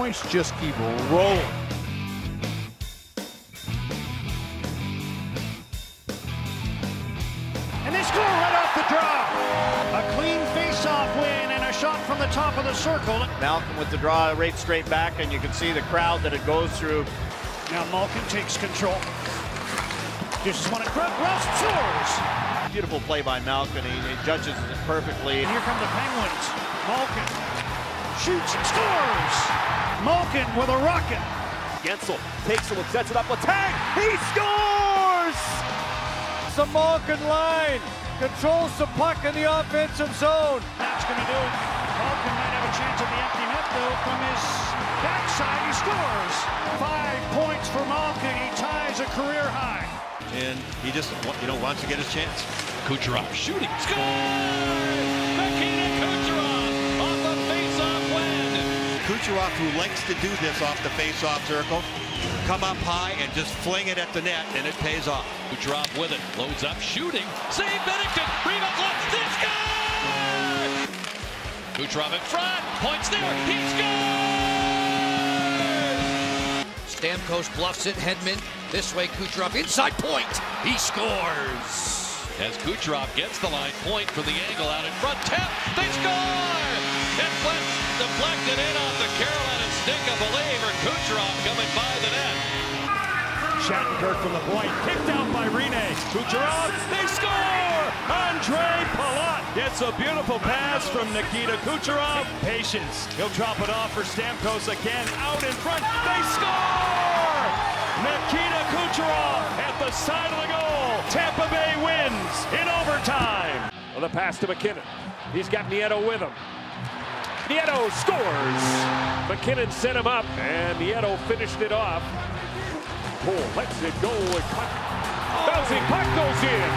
points just keep rolling. And they score right off the draw. A clean face-off win and a shot from the top of the circle. Malkin with the draw right straight back, and you can see the crowd that it goes through. Now Malkin takes control. Just one at Greg Ralph scores. Beautiful play by Malkin. He, he judges it perfectly. And here come the Penguins. Malkin shoots, scores. Malkin with a rocket. Guentzel takes a look, sets it up, Letang, he scores! The Malkin line controls the puck in the offensive zone. That's going to do it. Malkin might have a chance at the empty net, though, from his backside. He scores. Five points for Malkin. He ties a career high. and he just you know wants to get his chance. Kucherov shooting. Scores! Kucherov, who likes to do this off the face-off circle, come up high and just fling it at the net, and it pays off. Kucherov with it. Loads up. Shooting. Save Bennington. Rebound left. They score! Kucherov in front. Points there. He scores! Stamkos bluffs it. Hedman this way. Kucherov inside point. He scores. As Kucherov gets the line point from the angle out in front. Tap. They score! It went deflected in off the Carolina stick of a believer. Kucherov coming by the net. Shattenkirk from the point, kicked out by Rene. Kucherov, they score! Ondrej Palat gets a beautiful pass from Nikita Kucherov. Patience. He'll drop it off for Stamkos again. Out in front. They score! Nikita Kucherov at the side of the goal. Tampa Bay wins in overtime. Well, the pass to MacKinnon. He's got Nieto with him. Nieto scores. MacKinnon set him up, and Nieto finished it off. Cole lets it go. And puck. Bouncing puck goes in.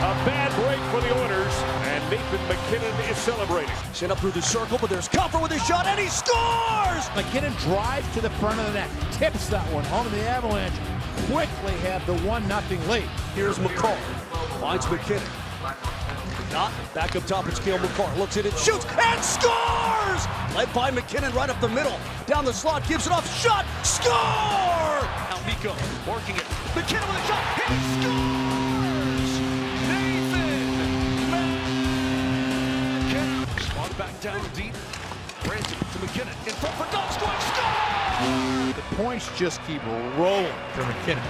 A bad break for the Oilers, and Nathan MacKinnon is celebrating. Sent up through the circle, but there's Compher with a shot, and he scores! MacKinnon drives to the front of the net, tips that one home to the Avalanche. Quickly have the one nothing lead. Here's Makar. Finds MacKinnon. Not back up top. It's Cale Makar. Looks at it, shoots, and scores! Led by MacKinnon right up the middle. Down the slot, gives it off. Shot! Score! Now Mikko working it. MacKinnon with a shot. He scores! Nathan MacKinnon. Swung back down deep. Branson to MacKinnon. In front for Donskoy. Score! The points just keep rolling for MacKinnon.